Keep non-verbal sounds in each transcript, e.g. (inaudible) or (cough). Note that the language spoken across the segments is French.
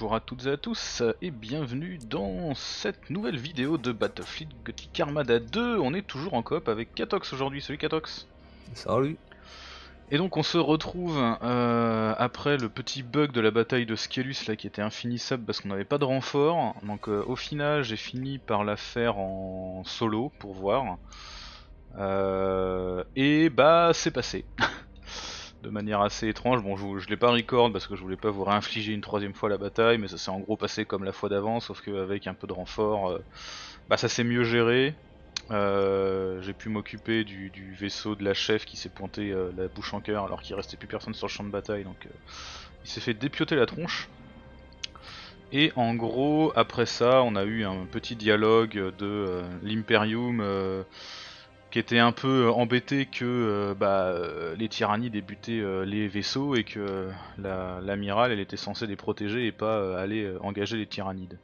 bonjour à toutes et à tous et bienvenue dans cette nouvelle vidéo de Battlefield Gothic Armada 2. On est toujours en coop avec Katox aujourd'hui. Salut Katox. Salut. Et donc on se retrouve euh, après le petit bug de la bataille de Skelus là qui était infinissable parce qu'on n'avait pas de renfort. Donc euh, au final j'ai fini par la faire en solo pour voir. Euh, et bah c'est passé. (laughs) de manière assez étrange. Bon, je, je l'ai pas record parce que je voulais pas vous réinfliger une troisième fois la bataille, mais ça s'est en gros passé comme la fois d'avant, sauf qu'avec un peu de renfort, euh, bah ça s'est mieux géré. Euh, j'ai pu m'occuper du, vaisseau de la chef qui s'est pointé euh, la bouche en cœur alors qu'il restait plus personne sur le champ de bataille, donc il s'est fait dépioter la tronche. Et en gros, après ça, on a eu un petit dialogue de l'Imperium qui était un peu euh, embêté que euh, bah, euh, les tyrannies débutaient les vaisseaux et que l'amiral elle était censée les protéger et pas aller engager les tyrannides.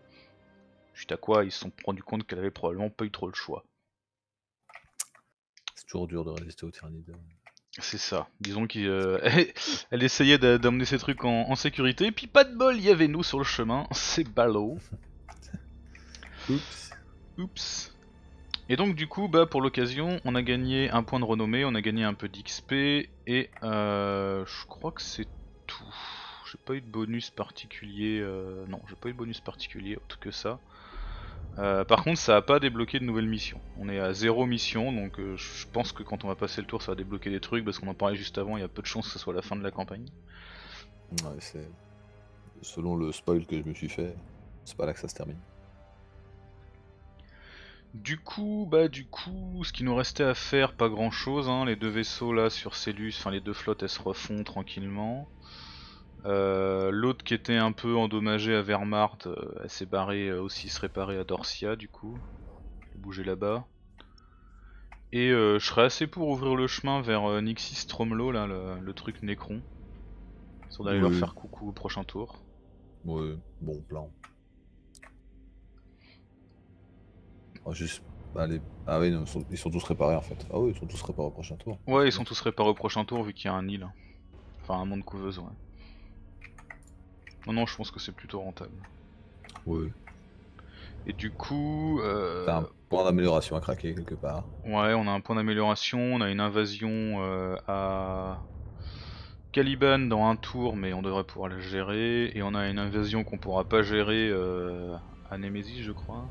Juste à quoi ils se sont rendus compte qu'elle avait probablement pas eu trop le choix. C'est toujours dur de résister aux tyrannides. C'est ça. Disons qu'elle (laughs) elle essayait d'amener ses trucs en, en, sécurité, puis pas de bol, il y avait nous sur le chemin. C'est ballot. (laughs) Oups. Oups. Et donc du coup, bah pour l'occasion, on a gagné un point de renommée, on a gagné un peu d'XP et euh, je crois que c'est tout. J'ai pas eu de bonus particulier, euh, non, j'ai pas eu de bonus particulier autre que ça. Euh, par contre, ça a pas débloqué de nouvelles missions. On est à zéro mission, donc je pense que quand on va passer le tour, ça va débloquer des trucs parce qu'on en parlait juste avant. Il y a peu de chances que ce soit la fin de la campagne. Ouais, c'est selon le spoil que je me suis fait, c'est pas là que ça se termine. Du coup, bah du coup, ce qui nous restait à faire, pas grand chose. Hein. Les deux vaisseaux là sur Célus, enfin les deux flottes, elles se refont tranquillement. Euh, l'autre qui était un peu endommagée à Wehrmacht, euh, elle s'est barrée euh, aussi se réparer à Dorsia du coup. Bouger là-bas. Et je serais assez pour ouvrir le chemin vers Nixis Stromlo, là, le, truc Necron. Histoire d'aller leur faire coucou au prochain tour. Ouais, bon plan. Juste. Bah, ah oui, ils, sont, tous réparés en fait. Ah oui, ils sont tous réparés au prochain tour. Ouais, ils sont tous réparés au prochain tour vu qu'il y a un île. Enfin, un monde couveuse, ouais. Non, non, je pense que c'est plutôt rentable. Oui. Et du coup. Euh... T'as un point d'amélioration à craquer quelque part. Ouais, on a un point d'amélioration, on a une invasion euh, à. Caliban dans un tour, mais on devrait pouvoir la gérer. Et on a une invasion qu'on pourra pas gérer euh, à Nemesis, je crois.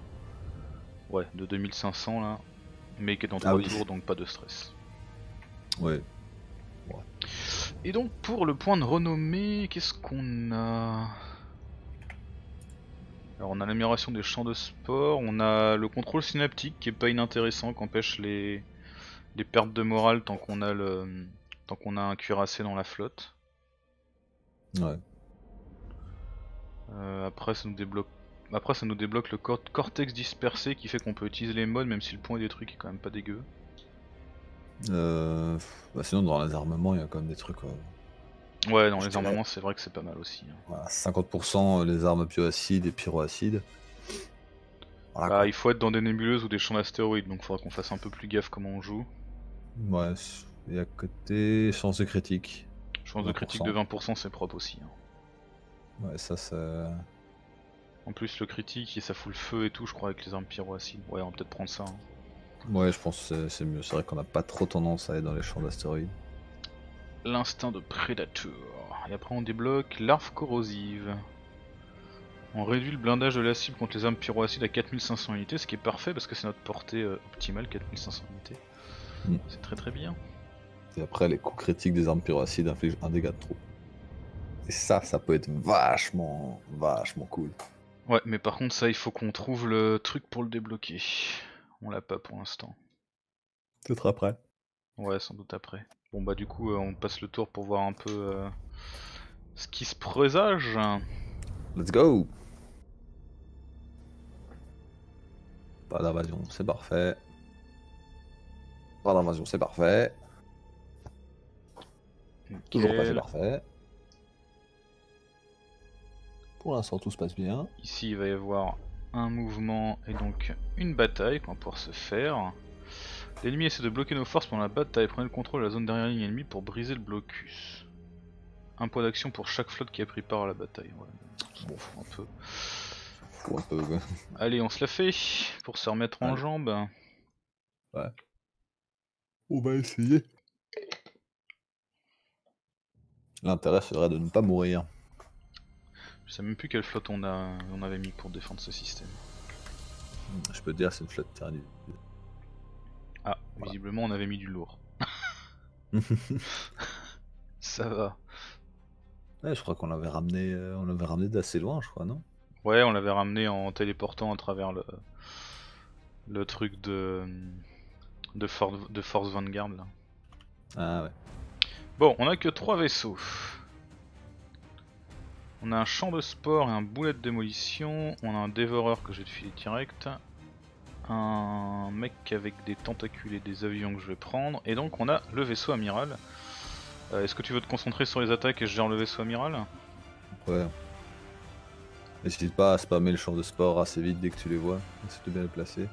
Ouais, de 2500 là, mais qui est dans 3 ah tours donc pas de stress. Ouais. Et donc pour le point de renommée, qu'est-ce qu'on a? Alors on a l'amélioration des champs de sport, on a le contrôle synaptique qui est pas inintéressant, qui empêche les, les pertes de morale tant qu'on a le tant qu'on a un cuirassé dans la flotte. Ouais. Euh, après ça nous débloque après ça nous débloque le cortex dispersé qui fait qu'on peut utiliser les modes même si le point des trucs est quand même pas dégueu. Euh, bah sinon dans les armements il y a quand même des trucs. Euh, ouais dans les armements c'est vrai que c'est pas mal aussi. Hein. 50% les armes bioacides et pyroacides. bah, il faut être dans des nébuleuses ou des champs d'astéroïdes donc il faudra qu'on fasse un peu plus gaffe comment on joue. Ouais, et à côté chance de critique. Chance de critique de 20% c'est propre aussi. Hein. Ouais ça c'est... En plus le critique et ça fout le feu et tout je crois avec les armes pyro-acides. Ouais on va peut-être prendre ça. Hein. Ouais je pense que c'est mieux, c'est vrai qu'on a pas trop tendance à aller dans les champs d'astéroïdes. L'instinct de prédateur. Et après on débloque l'arve corrosive. On réduit le blindage de la cible contre les armes pyro-acides à 4500 unités, ce qui est parfait parce que c'est notre portée euh, optimale, 4500 unités. Hmm. C'est très très bien. Et après les coups critiques des armes pyro-acides infligent un dégât de trop. Et ça, ça peut être vachement, vachement cool. Ouais, mais par contre, ça, il faut qu'on trouve le truc pour le débloquer. On l'a pas pour l'instant. Peut-être après. Ouais, sans doute après. Bon, bah, du coup, euh, on passe le tour pour voir un peu euh, ce qui se présage. Let's go! Pas d'invasion, c'est parfait. Pas d'invasion, c'est parfait. Toujours pas, c'est parfait. Pour l'instant, tout se passe bien. Ici, il va y avoir un mouvement et donc une bataille qu'on va pouvoir se faire. L'ennemi essaie de bloquer nos forces pendant la bataille. Prenez le contrôle de la zone derrière la ligne ennemie pour briser le blocus. un point d'action pour chaque flotte qui a pris part à la bataille. Ouais. Bon, un peu. Faut un peu, quoi. Allez, on se la fait pour se remettre en jambes. On va essayer. L'intérêt serait de ne pas mourir. Je sais même plus quelle flotte on, a, on avait mis pour défendre ce système. Je peux te dire, c'est une flotte tyrannique. Ah, visiblement on avait mis du lourd. (laughs) (laughs) Ça va. Ouais, je crois qu'on l'avait ramené, euh, on l'avait ramené d'assez loin, je crois, non? Ouais, on l'avait ramené en téléportant à travers le, le truc de, de, For- de Force Vanguard là. Ah ouais. Bon, on a que trois vaisseaux. On a un champ de sport et un boulet de démolition. On a un dévoreur que je vais te filer direct. Un mec avec des tentacules et des avions que je vais prendre. Et donc on a le vaisseau amiral. Euh, Est-ce que tu veux te concentrer sur les attaques et je gère le vaisseau amiral? Ouais. N'hésite pas à spammer le champ de sport assez vite dès que tu les vois. C'est bien les placer.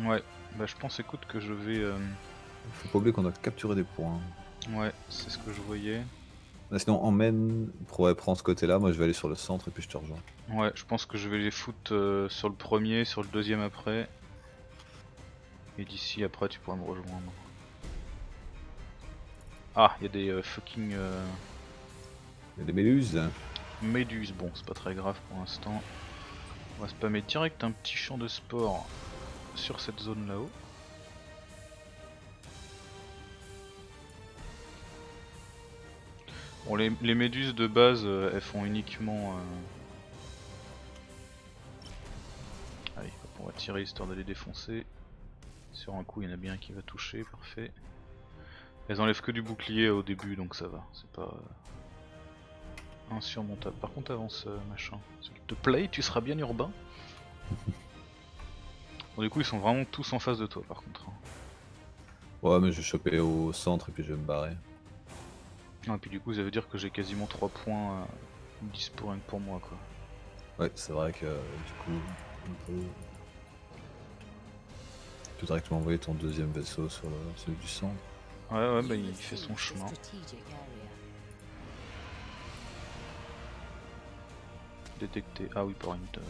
Ouais, bah je pense écoute que je vais... euh, Faut pas oublier qu'on a capturé des points. Ouais, c'est ce que je voyais. Ah, Sinon, emmène, ouais, prends ce côté-là. Moi, je vais aller sur le centre et puis je te rejoins. Ouais, je pense que je vais les foutre euh, sur le premier, sur le deuxième après. Et d'ici après tu pourras me rejoindre. Ah, il y a des euh, fucking euh, Il y a des méduses. méduses. Bon, c'est pas très grave pour l'instant. On va spammer direct un petit champ de sport sur cette zone là-haut. Bon, les, méduses de base, euh, elles font uniquement. euh, Allez, hop, on va tirer histoire de les défoncer. Sur un coup, il y en a bien qui va toucher, parfait. Elles enlèvent que du bouclier au début, donc ça va, c'est pas euh, insurmontable. Par contre, avance, machin. S'il te plaît, tu seras bien urbain. Bon, du coup, ils sont vraiment tous en face de toi, par contre. hein. Ouais, mais je vais choper au centre et puis je vais me barrer. Ah, et puis du coup, ça veut dire que j'ai quasiment 3 points euh, 10 pour rien que pour moi, quoi. Ouais, c'est vrai que euh, du coup, on peut... tu peux directement envoyer ton deuxième vaisseau sur le- celui du centre. Ouais, ouais, bah il fait son chemin. Détecter. Ah oui, pour une, euh,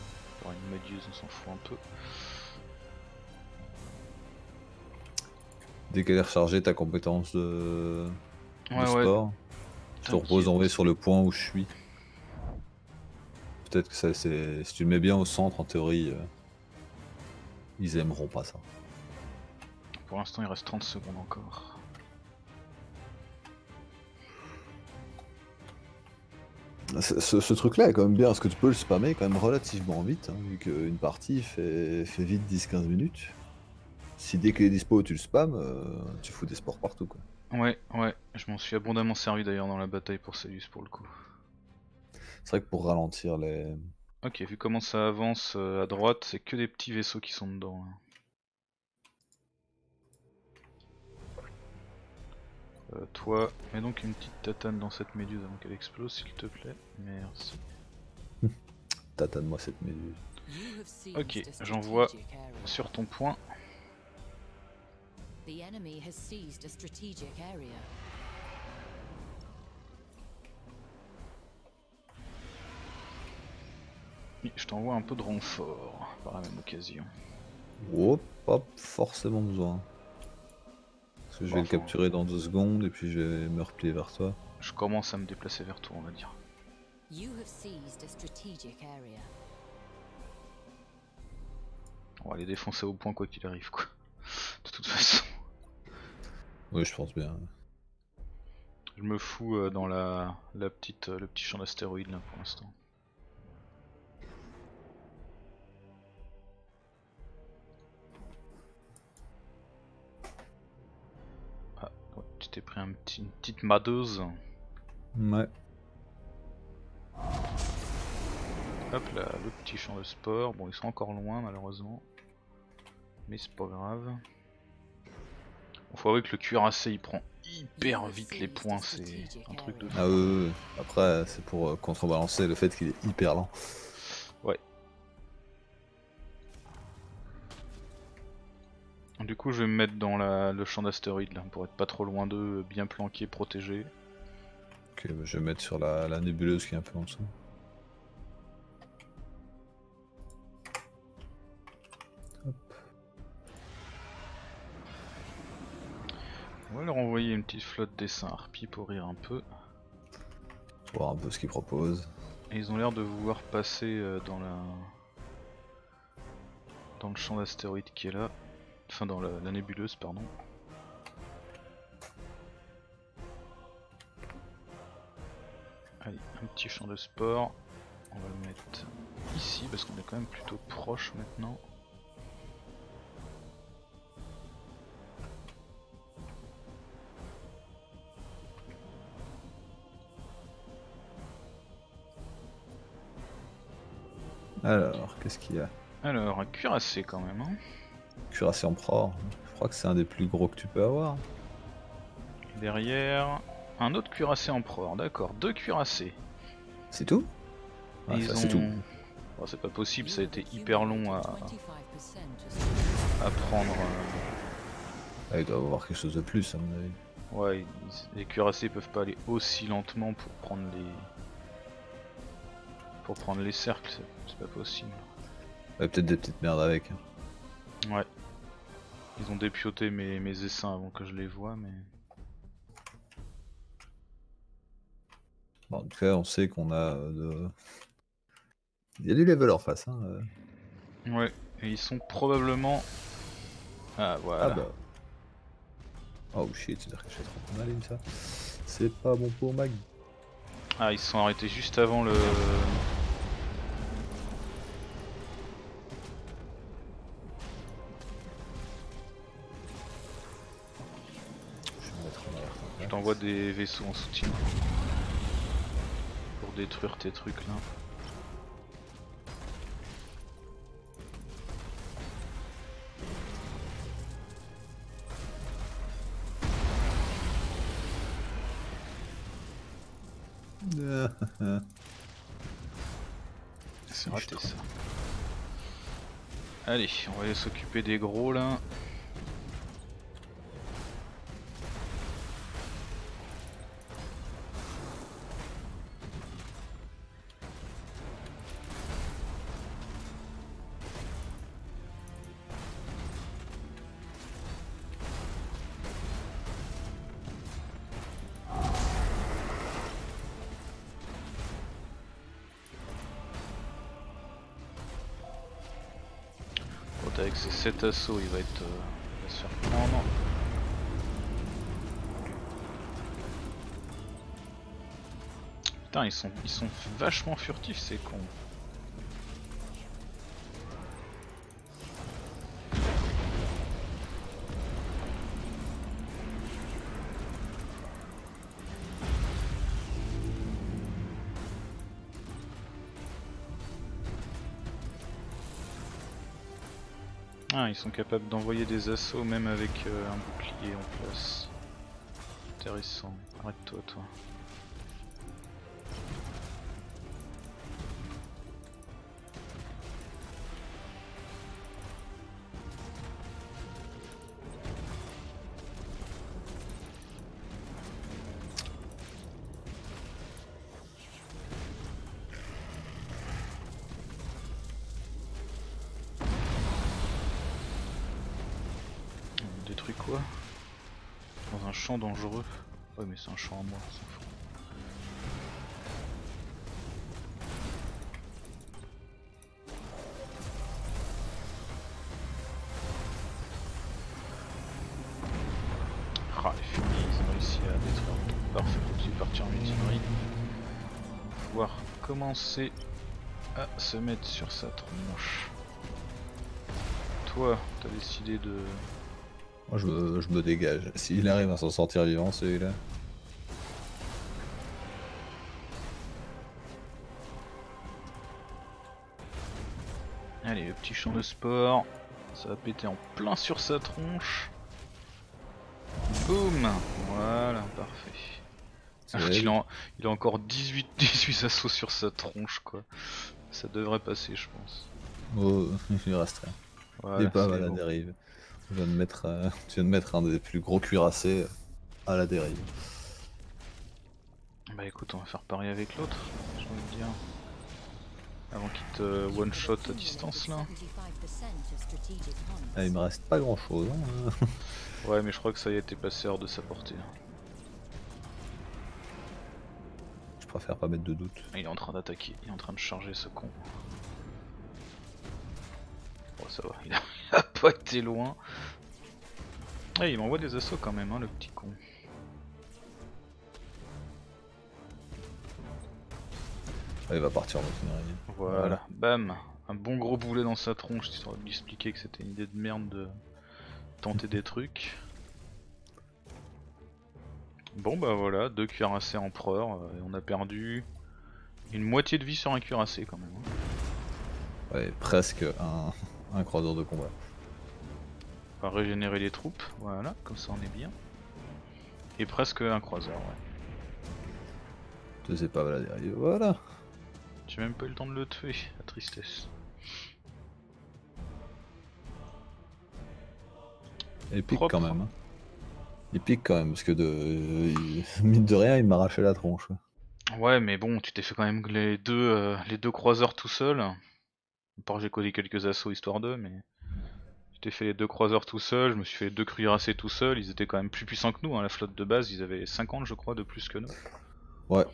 pour une méduse, on s'en fout un peu. Dès qu'elle est rechargée, ta compétence de, de Ouais, ouais. Je te repose envoyer sur le point où je suis. Peut-être que ça, c'est... si tu le mets bien au centre, en théorie, euh, ils aimeront pas ça. Pour l'instant, il reste 30 secondes encore. Ce, ce- ce truc-là est quand même bien, parce que tu peux le spammer quand même relativement vite, hein, vu qu'une partie fait, fait vite 10-15 minutes. Si dès qu'il est dispo tu le spams, euh, tu fous des sports partout quoi. Ouais, ouais, je m'en suis abondamment servi d'ailleurs dans la bataille pour Cellus pour le coup. C'est vrai que pour ralentir les... Ok, vu comment ça avance euh, à droite, c'est que des petits vaisseaux qui sont dedans. hein. Euh, toi, mets donc une petite tatane dans cette méduse avant qu'elle explose, s'il te plaît. Merci. (laughs) Tatane-moi cette méduse. Ok, j'envoie sur ton point. The enemy has seized a strategic area. Je t'envoie un peu de renfort par la même occasion. Oh, pas forcément besoin. Parce que je vais le capturer dans deux secondes et puis je vais me replier vers toi. Je commence à me déplacer vers toi, on va dire. You have seized a strategic area. On va les défoncer au point quoi qu'il arrive quoi. (laughs) De toute façon. Oui, je pense bien. Je me fous euh, dans la, la petite, euh, le petit champ d'astéroïdes là pour l'instant. Ah, ouais, tu t'es pris un petit, une petite madeuse. Ouais. Hop là, le petit champ de sport. Bon, ils sont encore loin malheureusement. Mais c'est pas grave. Faut avouer que le cuirassé il prend hyper vite les points, c'est un truc de fou. Ah oui, oui. Après, c'est pour euh, contrebalancer le fait qu'il est hyper lent. Du coup, je vais me mettre dans la- le champ d'astéroïdes là pour être pas trop loin d'eux, bien planqué, protégé. Ok, bah, je vais mettre sur la, la nébuleuse qui est un peu en dessous. On va leur envoyer une petite flotte dessin harpie pour rire un peu. Voir un peu ce qu'ils proposent. Et ils ont l'air de vouloir passer euh, dans la dans le champ d'astéroïdes qui est là. Enfin dans la, la nébuleuse pardon. Allez, un petit champ de sport. On va le mettre ici parce qu'on est quand même plutôt proche maintenant. Alors, qu'est-ce qu'il y a? Alors, un cuirassé quand même. Hein. Cuirassé empereur. Je crois que c'est un des plus gros que tu peux avoir. Derrière, un autre cuirassé empereur. D'accord, deux cuirassés. C'est tout? Ah, ça, c'est tout. ont- Bon, c'est pas possible, ça a été hyper long à, 25% to à prendre. euh, Ah, il doit avoir quelque chose de plus, à mon avis. Ouais, les cuirassés peuvent pas aller aussi lentement pour prendre les. Pour prendre les cercles, c'est- pas possible. Peut-être des petites merdes avec. hein. Ouais. Ils ont dépioté mes, mes essaims avant que je les vois, mais. Bon, en tout cas, on sait qu'on a euh, de... Il y a du level en face. Hein. euh. Ouais, et ils sont probablement. Ah voilà. Ah bah. Oh shit, c'est-à-dire que je suis trop ligne ça. C'est pas bon pour Mag. Ah, ils se sont arrêtés juste avant le. Je t'envoie des vaisseaux en soutien. Pour détruire tes trucs là. (laughs) C'est raté ça. Allez, on va aller s'occuper des gros là. 7 assauts, il va être. euh, il va se faire prendre. Putain, ils sont, ils sont vachement furtifs ces cons. Ils sont capables d'envoyer des assauts même avec euh, un bouclier en place. Intéressant. Arrête-toi, toi. Ouais mais c'est un champ en moi, s'en fout. Ah les fumiers, ils ont réussi à détruire. Parfait, faut que partir en mutinerie. Pouvoir commencer à se mettre sur sa tronche. Toi, t'as décidé de... Moi je me, je me dégage. S'il arrive à s'en sortir vivant celui-là. Allez, le petit champ de sport. Ça va péter en plein sur sa tronche. Boum Voilà, parfait. Alors vrai. qu'il a, il a encore 18, 18 assauts sur sa tronche, quoi. Ça devrait passer, je pense. Oh, (laughs) il reste rien. Voilà, il est pas mal à la dérive. Tu viens, de mettre, euh, (laughs) tu viens de mettre un des plus gros cuirassés à la dérive. Bah écoute, on va faire pareil avec l'autre, j'ai envie de dire. Avant qu'il te one shot à distance là. 75% of strategic hunts. Ah, il me reste pas grand chose. Hein. (laughs) Ouais, mais je crois que ça y t'es passé hors de sa portée. Je préfère pas mettre de doute. Il est en train d'attaquer, il est en train de charger ce con. Bon, ça va, il a pas été loin. Ah, il m'envoie des assauts quand même, hein, le petit con. Ah, il va partir en. Voilà, Voilà. bam Un bon gros boulet dans sa tronche, histoire de lui expliquer que c'était une idée de merde de tenter des trucs. Bon bah voilà, deux cuirassés empereurs, euh, et on a perdu une moitié de vie sur un cuirassé quand même. hein. Ouais, presque un, (laughs) un croiseur de combat. Va régénérer les troupes, voilà, comme ça on est bien. Et presque un croiseur, ouais. Deux épaves là derrière. Voilà. J'ai même pas eu le temps de le tuer, la tristesse. Épique Propre. quand même. hein. Épique quand même, parce que de. il- Mine de rien, il m'a arraché la tronche. ouais. Mais bon, tu t'es fait quand même les deux, euh, les deux croiseurs tout seul. À part j'ai codé quelques assauts histoire d'eux, mais t'es fait les deux croiseurs tout seul. Je me suis fait les deux cuirassés tout seul. Ils étaient quand même plus puissants que nous. Hein. La flotte de base, ils avaient 50, je crois, de plus que nous. Ouais.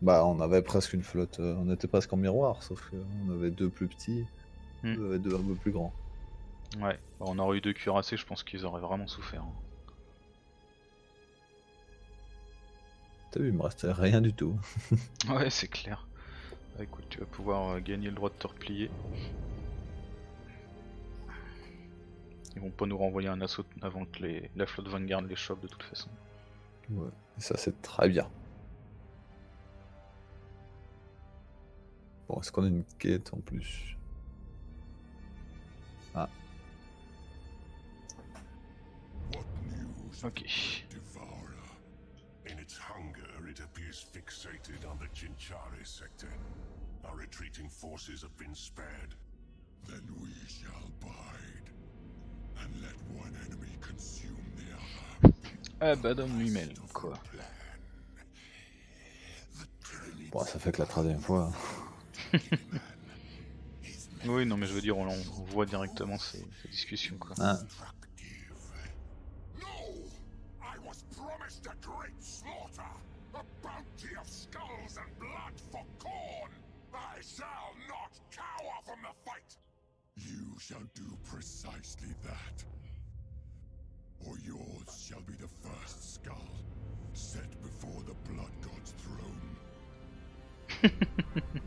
Bah, on avait presque une flotte. euh, on était presque en miroir, sauf qu'on avait deux plus petits. Hmm. On avait deux un peu plus grands. Ouais, bah, on aurait eu deux cuirassés, je pense qu'ils auraient vraiment souffert. hein. T'as vu, il me restait rien du tout. (laughs) Ouais, c'est clair. Bah, écoute, tu vas pouvoir euh, gagner le droit de te replier. Ils vont pas nous renvoyer un assaut avant que les... la flotte Vanguard les chope de toute façon. Ouais. Et ça, c'est très bien. Bon, est-ce qu'on a une quête en plus? What news Ok. Devourer? In its hunger, it appears fixated on the Chinchare sector. Our retreating forces have been spared. Then we shall bide Ah bah dans lui-même, quoi. Bon, ça fait que la troisième fois. (laughs) Oui, non mais je veux dire, on, on voit directement ces, ces discussions quoi. Hein. You shall do precisely that. Or yours shall be the first skull set before the Blood God's throne. (laughs)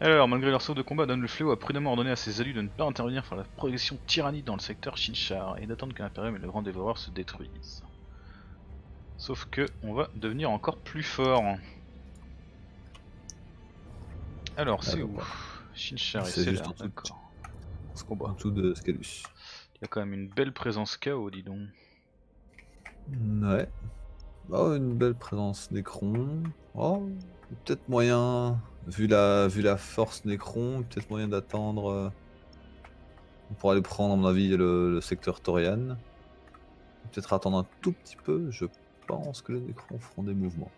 Alors, malgré leur saut de combat, Don le Fléau a prudemment ordonné à ses alliés de ne pas intervenir pour la progression tyrannique dans le secteur Shinchar et d'attendre que l'Imperium et le Grand Dévoreur se détruisent. Sauf que on va devenir encore plus fort. Alors, c'est Alors, où Shinchar et c'est là, d'accord. Ce En combat. dessous de Scalus. Il y a quand même une belle présence KO, dis donc. Ouais. Oh, une belle présence Necron. Oh, peut-être moyen, vu la, vu la force Necron, peut-être moyen d'attendre. euh, On pourrait aller prendre, à mon avis, le, le secteur Torian. Peut-être attendre un tout petit peu. Je pense que les Necrons feront des mouvements.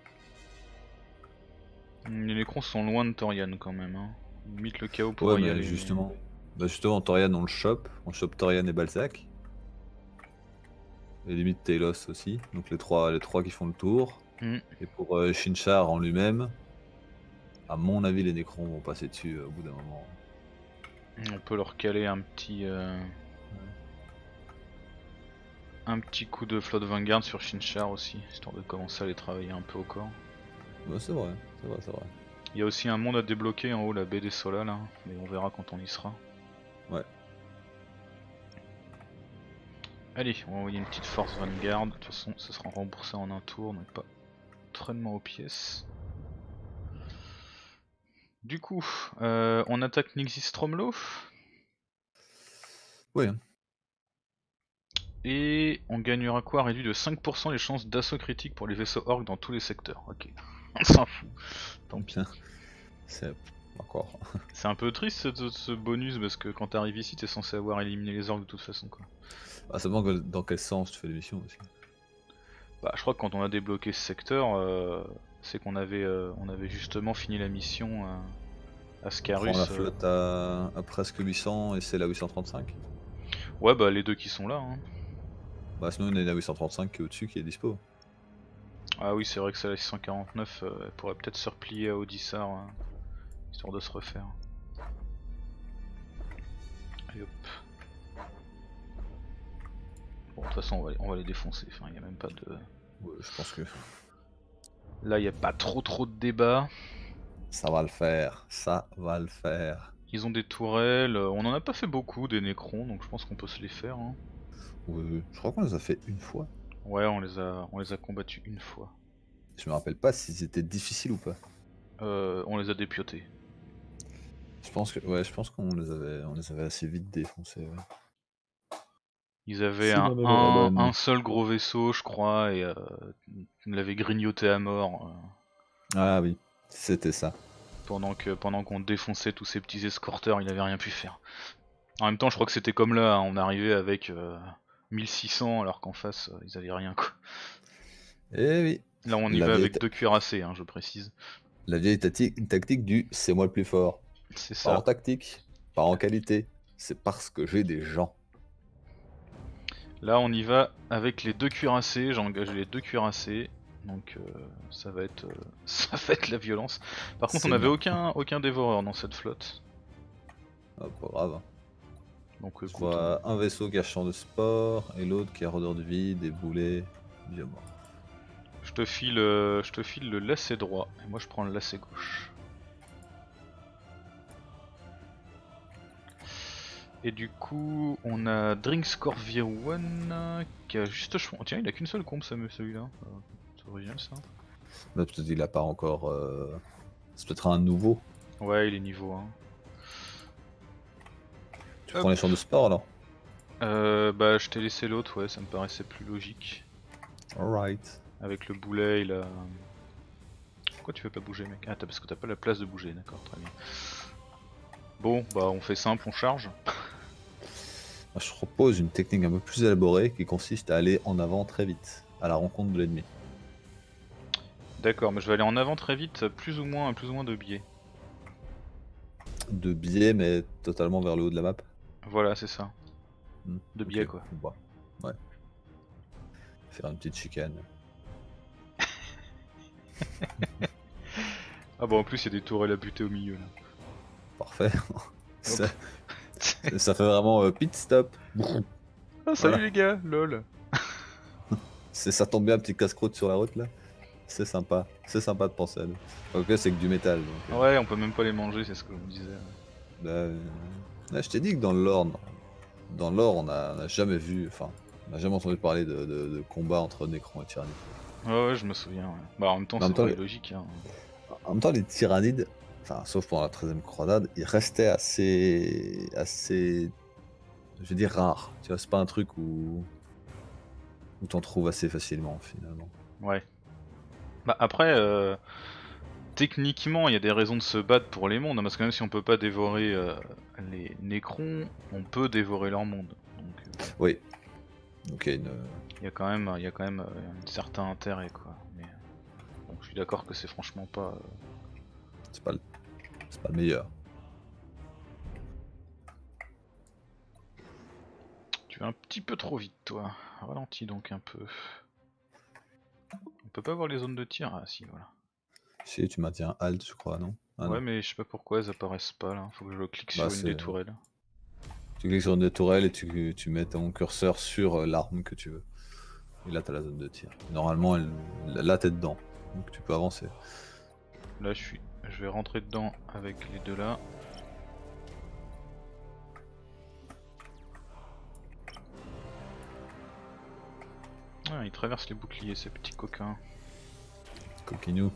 Les Necrons sont loin de Torian quand même. Hein. Limite le chaos pour Ouais, y mais aller. justement. Bah justement, Torian, on le chope. On chope Torian et Balzac. Et limite Talos aussi. Donc les trois, les trois qui font le tour. Mm. Et pour euh, Shinchar en lui-même, à mon avis, les Necrons vont passer dessus euh, au bout d'un moment. On peut leur caler un petit. euh, Un petit coup de flotte Vanguard sur Shinchar aussi, histoire de commencer à les travailler un peu au corps. Ouais, c'est vrai, c'est vrai, c'est vrai. Il y a aussi un monde à débloquer en haut, la baie des Solas là, mais on verra quand on y sera. Ouais. Allez, on va envoyer une petite force Vanguard, de toute façon ça sera remboursé en un tour, donc pas traînement aux pièces. Du coup, euh, on attaque Nixis Stromlo Oui, et on gagnera quoi? Réduit de 5% les chances d'assaut critique pour les vaisseaux orques dans tous les secteurs. Ok, (laughs) on s'en fout. Tant pis. C'est encore. C'est un peu triste ce, ce bonus parce que quand t'arrives ici t'es censé avoir éliminé les orques de toute façon quoi. Ah, ça manque dans quel sens tu fais l'émission aussi. Bah je crois que quand on a débloqué ce secteur, euh, c'est qu'on avait, euh, on avait justement fini la mission euh, à On Scarus. la euh, flotte à, à presque 800 et c'est la 835. Ouais, bah les deux qui sont là. hein. Bah sinon, il y a la 835 qui est au-dessus qui est dispo. Ah oui, c'est vrai que c'est la 649, euh, elle pourrait peut-être se replier à Odissar, hein, histoire de se refaire. Et hop. Bon, de toute façon, on va, les- on va les défoncer, enfin, il a même pas de... Ouais, je pense que Là, il n'y a pas trop trop de débat. ça va le faire. Ça va le faire. Ils ont des tourelles, on en a pas fait beaucoup des Nécrons, donc je pense qu'on peut se les faire. hein. Je crois qu'on les a fait une fois. Ouais, on les a, on les a combattus une fois. Je me rappelle pas s'ils étaient difficiles ou pas. Euh, on les a dépiotés. Je pense que ouais, je pense qu'on les avait, on les avait assez vite défoncés. ouais. Ils avaient un, seul gros vaisseau, je crois, et euh, ils l'avaient grignoté à mort. euh. Ah oui, c'était ça. pendant que pendant qu'on défonçait tous ces petits escorteurs, il avait rien pu faire. En même temps, je crois que c'était comme là, hein, on arrivait avec euh, 1600 alors qu'en face euh, ils avaient rien quoi. Eh oui, Là on y La va avec ta- deux cuirassés, hein, je précise. la vieille tactique, tactique du c'est moi le plus fort. C'est Pas en ça. tactique, pas en qualité. C'est parce que j'ai des gens. Là on y va avec les deux cuirassés, j'ai engagé les deux cuirassés. Donc euh, ça va être euh, (laughs) ça va être la violence. Par contre on n'avait aucun aucun dévoreur dans cette flotte. Ah, pas grave. Donc euh, Je un vaisseau qui a champ de sport et l'autre qui a rôdeur de vie, des boulets, vieux mort. je te file je te file le lacet droit et moi je prends le lacet gauche. Et du coup, on a Drinkscorvier One qui a juste choix. Tiens, il a qu'une seule combe, celui-là. Euh, C'est original ça. Là, peut-être il a pas encore. euh, C'est peut-être un nouveau. Ouais, il est niveau 1. Tu Hop. prends les champs de sport alors? Euh, bah, je t'ai laissé l'autre, ouais, ça me paraissait plus logique. Alright. Avec le boulet, il a. Pourquoi tu veux pas bouger, mec? Ah, t'as- parce que t'as pas la place de bouger, d'accord, très bien. Bon, bah, on fait simple, on charge. (laughs) Moi, je propose une technique un peu plus élaborée qui consiste à aller en avant très vite, à la rencontre de l'ennemi. D'accord, mais je vais aller en avant très vite, plus ou moins, plus ou moins de biais. De biais, mais totalement vers le haut de la map. Voilà, c'est ça. Hmm, De biais, quoi. bon, Ouais. Faire une petite chicane. (laughs) Ah, bah, en plus, il y a des tourelles à buter au milieu, là. Parfait. (laughs) ça, (laughs) ça fait vraiment euh, pit stop. Ah, salut Voilà. les gars, lol. C'est ça tombe bien, petit casse-croûte sur la route là. C'est sympa. C'est sympa de penser à nous. Ok, c'est que du métal. Donc, euh, Ouais, on peut même pas les manger, c'est ce que je me disais. bah, euh, ouais, je t'ai dit que dans non. dans le lore, on a, on a jamais vu, enfin, on a jamais entendu parler de, de, de combat entre Necron et Tyrannide. Ouais, ouais, je me souviens. ouais. Bah, en même temps, c'est logique. Hein. En même temps, les Tyrannides, enfin, sauf pendant la 13 e croisade, ils restaient assez, assez, je veux dire, rares. Tu vois, c'est pas un truc où, où t'en trouves assez facilement finalement. Ouais. Bah après, euh, techniquement, il y a des raisons de se battre pour les mondes, hein, parce que même si on peut pas dévorer euh, les Nécrons, on peut dévorer leur monde. Donc euh, Oui. Donc il y a une, il y a quand même, il y a quand même un certain intérêt, quoi. Mais bon, je suis d'accord que c'est franchement pas. c'est pas, le- c'est pas le meilleur. Tu vas un petit peu trop vite, toi. Ralentis donc un peu. On peut pas voir les zones de tir Ah si, voilà. Si tu maintiens alt, je crois, non? Ah, non. ouais, mais je sais pas pourquoi elles apparaissent pas là. Faut que je clique sur Bah, une c'est- des tourelles. Tu cliques sur une des tourelles et tu, tu mets ton curseur sur euh, l'arme que tu veux. Et là, t'as la zone de tir. Normalement, elle, là, t'es dedans. Donc tu peux avancer. Là, je suis. Je vais rentrer dedans avec les deux là. Ah, ils traversent les boucliers, ces petits coquins. Coquinou.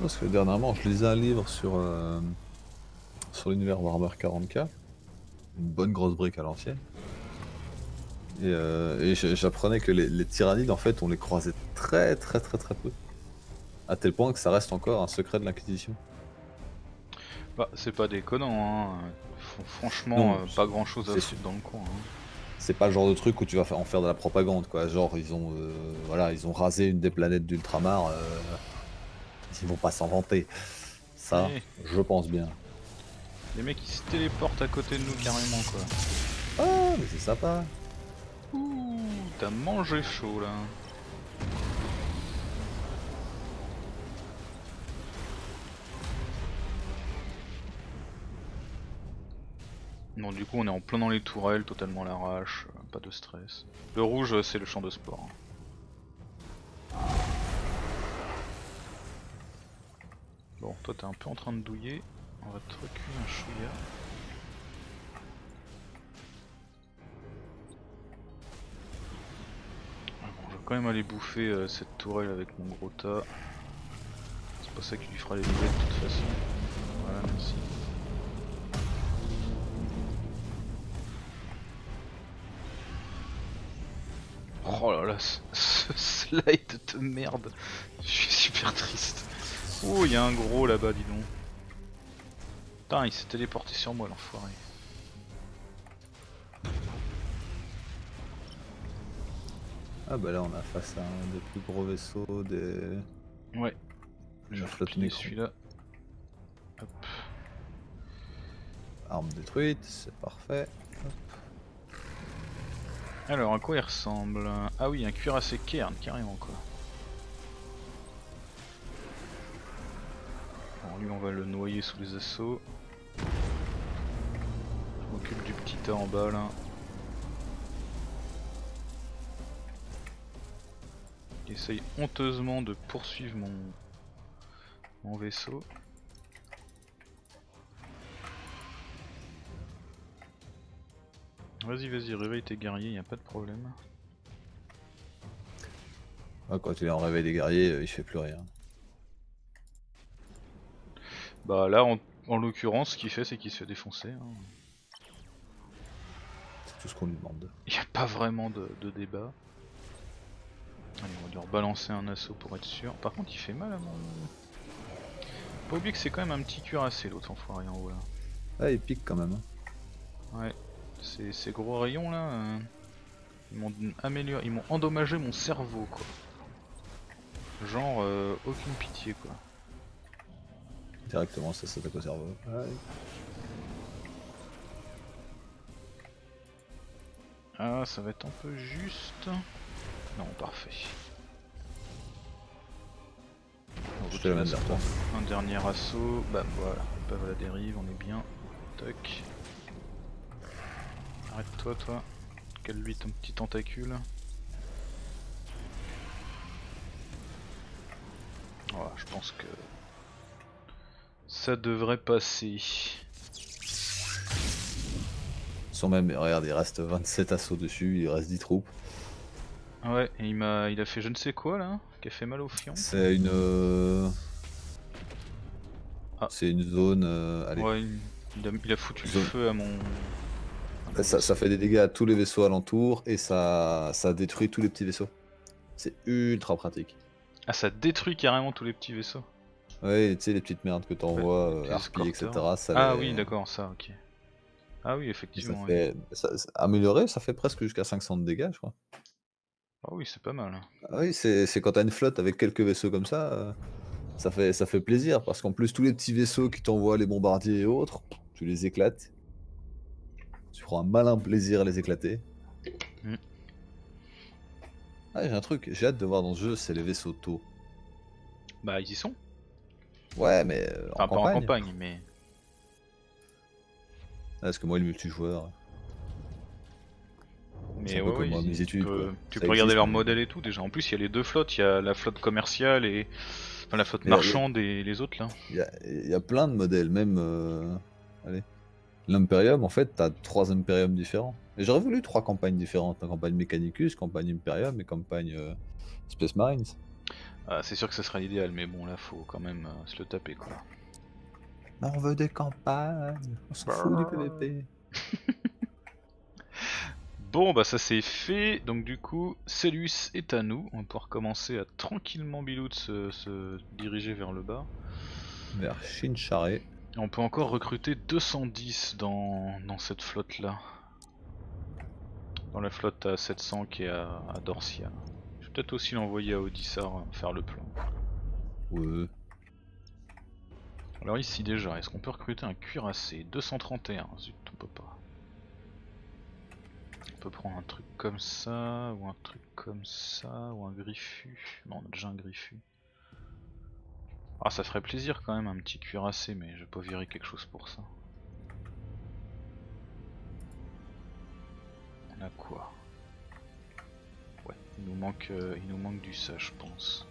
Parce que dernièrement, je lisais un livre sur, euh, sur l'univers Warhammer 40k. Une bonne grosse brique à l'ancienne. Et, euh, et j'apprenais que les, les tyrannides, en fait, on les croisait très très très très peu. À tel point que ça reste encore un secret de l'Inquisition. Bah, c'est pas déconnant, hein. Franchement, Non, euh, pas grand chose à foutre dans le coin. hein. c'est pas le genre de truc où tu vas en faire de la propagande quoi. Genre ils ont euh, voilà ils ont rasé une des planètes d'ultramar. euh, ils vont pas s'en vanter. Ça, je pense bien. Les mecs ils se téléportent à côté de nous carrément quoi. Ah mais c'est sympa. Ouh, t'as mangé chaud là. Bon du coup on est en plein dans les tourelles, totalement l'arrache, pas de stress. Le rouge c'est le champ de sport. Bon toi t'es un peu en train de douiller, on va te reculer un chouïa. Quand même aller bouffer euh, cette tourelle avec mon gros tas. C'est pas ça qui lui fera les dégâts de toute façon. Voilà, merci. Oh là là, (laughs) ce, slide de merde. Je suis super triste. Oh, il y a un gros là-bas, dis donc. Putain, il s'est téléporté sur moi, l'enfoiré. Ah bah là on a face à un des plus gros vaisseaux des. Ouais. Je vais celui-là. Hop. Arme détruite, c'est parfait. Alors, à quoi il ressemble? Ah oui, un cuirassé cairn, carrément quoi. Bon, lui, on va le noyer sous les assauts. Je m'occupe du petit tas en bas là. Essaye honteusement de poursuivre mon, mon vaisseau. Vas-y, vas-y, réveille tes guerriers, y a pas de problème. Ah, quand il est en réveil des guerriers, euh, il fait plus rien. Bah là, en, en l'occurrence, ce qu'il fait, c'est qu'il se fait défoncer. hein. C'est tout ce qu'on lui demande. Il a pas vraiment de, de débat. Allez, on va lui rebalancer un assaut pour être sûr. Par contre, il fait mal à mon. Pas oublier que c'est quand même un petit cuirassé l'autre enfoiré en haut là. Ah, il pique quand même. hein. Ouais, ces, ces gros rayons là, euh, ils m'ont amélioré, ils m'ont endommagé mon cerveau quoi. Genre, euh, aucune pitié quoi. Directement, ça s'attaque au cerveau. Ouais. Ah, ça va être un peu juste. Non, parfait. Je te la mets vers toi. Un dernier assaut, bah voilà, pas à la dérive, on est bien. Toc. Arrête-toi, toi. Cale-lui ton petit tentacule. Voilà, je pense que ça devrait passer. Sans même, regarde, il reste 27 assauts dessus, il reste 10 troupes. Ouais, et il m'a, il a fait je ne sais quoi là, qui a fait mal au fion. C'est une. euh, Ah. C'est une zone. euh, Allez. Ouais, il, il a, il a foutu le feu à mon. à mon Ça, ça fait des dégâts à tous les vaisseaux alentours et ça, ça détruit tous les petits vaisseaux. C'est ultra pratique. Ah, ça détruit carrément tous les petits vaisseaux. Ouais, tu sais, les petites merdes que t'envoies, Ouais, euh, etc. Ça Ah les- oui, d'accord, ça, ok. Ah oui, Ça effectivement. oui. fait... ça- ça- amélioré, ça fait presque jusqu'à 500 de dégâts, je crois. Ah oui, c'est pas mal. Ah oui, c'est quand t'as une flotte avec quelques vaisseaux comme ça, euh, ça, fait, ça fait plaisir parce qu'en plus, tous les petits vaisseaux qui t'envoient les bombardiers et autres, tu les éclates. Tu prends un malin plaisir à les éclater. Mm. Ah, j'ai un truc, j'ai hâte de voir dans ce jeu, c'est les vaisseaux tôt. Bah, ils y sont. Ouais, mais euh, en Enfin, pas campagne. en campagne, mais. Ah, Parce que moi, le multijoueur. Mais peu ouais, comme mes tu études, peux, quoi. tu Ça peux regarder leur modèle et tout déjà. En plus, il y a les deux flottes. Il y a la flotte commerciale et. Enfin, la flotte marchande et les autres là. Il y a, il y a plein de modèles, même. euh, Allez. L'Imperium, en fait, t'as trois Imperium différents. Et j'aurais voulu trois campagnes différentes la campagne Mechanicus, campagne Imperium et campagne euh, Space Marines. Ah, c'est sûr que ça sera l'idéal, mais bon, là, faut quand même euh, se le taper quoi. On veut des campagnes, on s'en fout du PVP. (laughs) Bon, bah, ça c'est fait. Donc, du coup, Cellus est à nous. On va pouvoir commencer à tranquillement bilou de se, se diriger vers le bas. Vers Shinchare. Et on peut encore recruter 210 dans, dans cette flotte là. Dans la flotte à 700 qui est à, à Dorsia. Je vais peut-être aussi l'envoyer à Odissar euh, faire le plan. Ouais. Alors ici déjà, est-ce qu'on peut recruter un cuirassé? 231, zut on peut pas. Peut prendre un truc comme ça, ou un truc comme ça, ou un griffu. Non on a déjà un griffu. Ah ça ferait plaisir quand même un petit cuirassé mais je pas virer quelque chose pour ça. On a quoi? Ouais, il nous manque euh, il nous manque du ça je pense.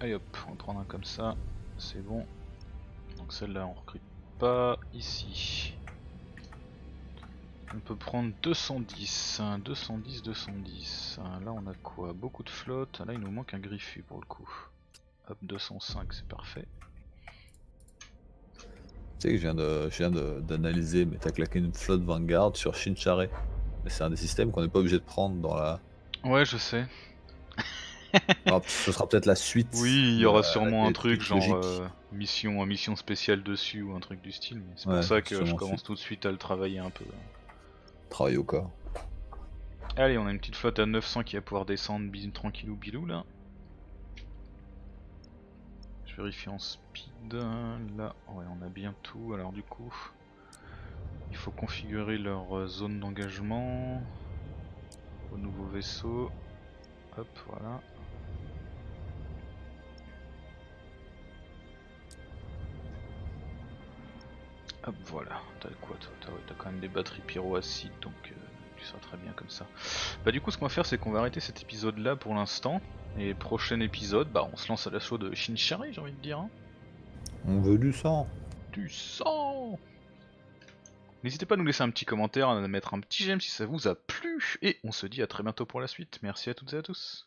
Allez hop, on va prendre un comme ça, c'est bon. Donc celle-là on recrute pas ici. On peut prendre 210, hein, 210, 210. hein, Là on a quoi? Beaucoup de flotte. Là il nous manque un griffu pour le coup. Hop, 205 c'est parfait. Tu sais que je viens d'analyser, mais t'as claqué une flotte Vanguard sur Shinchare. Mais c'est un des systèmes qu'on n'est pas obligé de prendre dans la. Ouais je sais. (laughs) Alors, ce sera peut-être la suite. Oui, il y aura sûrement un truc genre euh, mission, mission spéciale dessus ou un truc du style. C'est Ouais, pour ça que je commence tout de suite à le travailler un peu. Travail au corps. Allez, on a une petite flotte à 900 qui va pouvoir descendre tranquillou bilou là. Je vérifie en speed. Là, ouais, on a bien tout. Alors du coup, il faut configurer leur euh, zone d'engagement au nouveau vaisseau. Hop, voilà. Hop, voilà. T'as quoi toi T'as quand même des batteries pyroacides, donc euh, tu seras très bien comme ça. Bah du coup, ce qu'on va faire, c'est qu'on va arrêter cet épisode-là pour l'instant. Et prochain épisode, bah on se lance à l'assaut de Shinchare, j'ai envie de dire. hein. On veut du sang. Du sang N'hésitez pas à nous laisser un petit commentaire, à mettre un petit j'aime si ça vous a plu. Et on se dit à très bientôt pour la suite. Merci à toutes et à tous.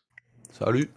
Salut